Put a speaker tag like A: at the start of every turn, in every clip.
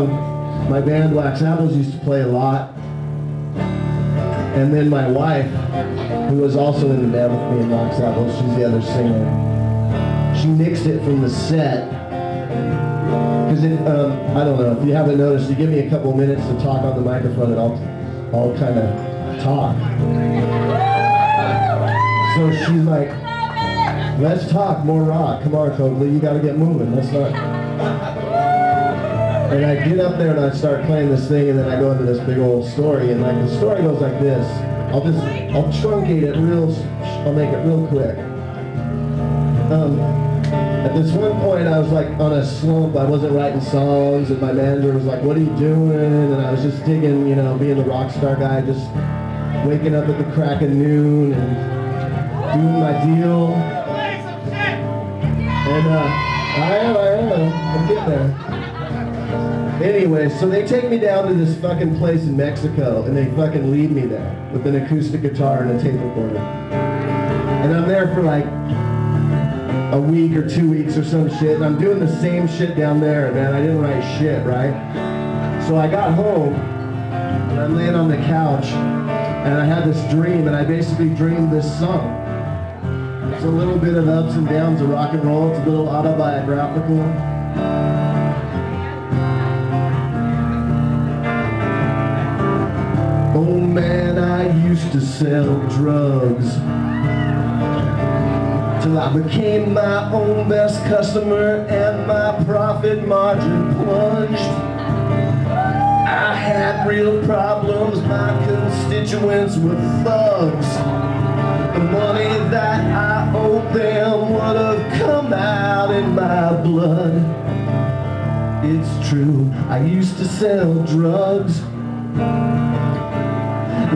A: My band Wax Apples used to play a lot. And then my wife, who was also in the band with me in Wax Apples, she's the other singer. She mixed it from the set. Because um, I don't know, if you haven't noticed, you give me a couple minutes to talk on the microphone and I'll, I'll kind of talk. So she's like, let's talk more rock. Come on, Coakley, you gotta get moving. Let's not. And I get up there and I start playing this thing and then I go into this big old story and like the story goes like this. I'll just, I'll truncate it real, I'll make it real quick. Um, at this one point I was like on a slump, I wasn't writing songs and my manager was like, what are you doing? And I was just digging, you know, being the rock star guy, just waking up at the crack of noon and doing my deal. And uh, I am, I am, I'm getting there. Anyway, so they take me down to this fucking place in Mexico and they fucking leave me there with an acoustic guitar and a tape recorder. And I'm there for like a week or two weeks or some shit. And I'm doing the same shit down there, man. I didn't write shit, right? So I got home and I'm laying on the couch and I had this dream and I basically dreamed this song. It's a little bit of ups and downs of rock and roll. It's a little autobiographical. Man, I used to sell drugs Till I became my own best customer and my profit margin plunged I had real problems, my constituents were thugs the money that I owed them would have come out in my blood. It's true, I used to sell drugs.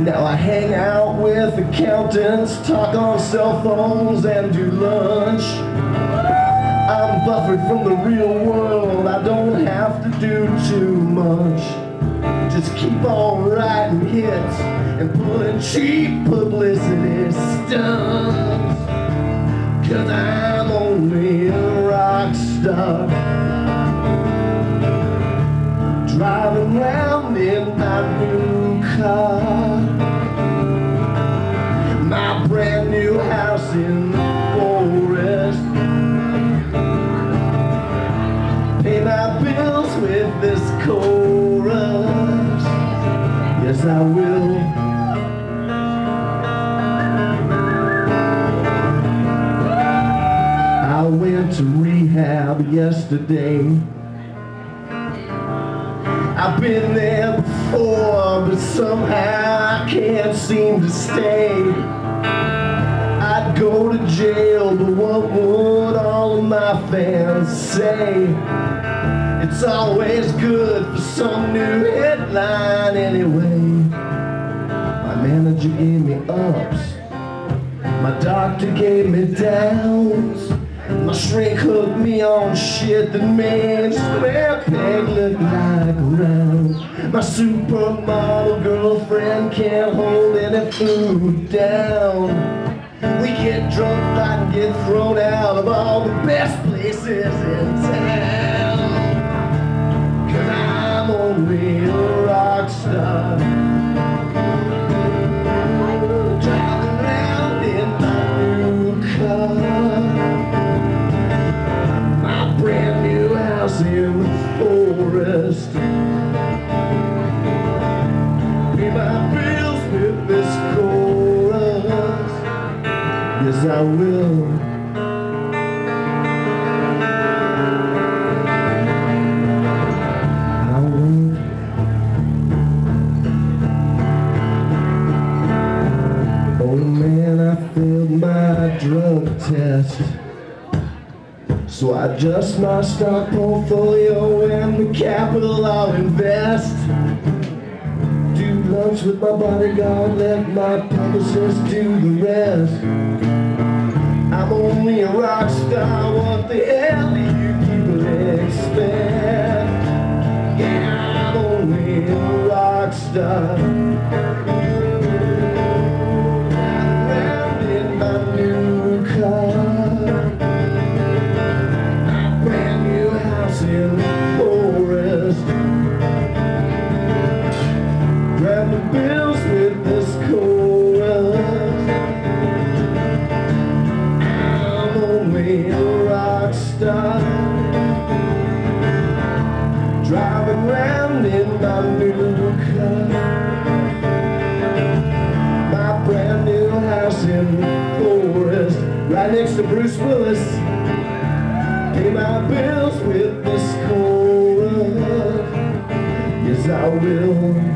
A: Now I hang out with accountants, talk on cell phones, and do lunch. I'm buffered from the real world, I don't have to do too much. Just keep on writing hits and pulling cheap publicity stunts. Cause I'm only a rock star. Driving around in my new car. With this chorus. Yes, I will. I went to rehab yesterday I've been there before, but somehow I can't seem to stay I'd go to jail, but what would all of my fans say? It's always good for some new headline anyway My manager gave me ups My doctor gave me downs my shrink hooked me on shit that made square peg look like round. My supermodel girlfriend can't hold any food down. We get drunk, I get thrown out of all the best places in town. Yes, I will Oh man, I failed my drug test so I adjust my stock portfolio and the capital I'll invest. Do lunch with my bodyguard, let my publicist do the rest. Rock star, what the Driving round in my new car. My brand new house in the Forest Right next to Bruce Willis. Pay my bills with this chorus Yes I will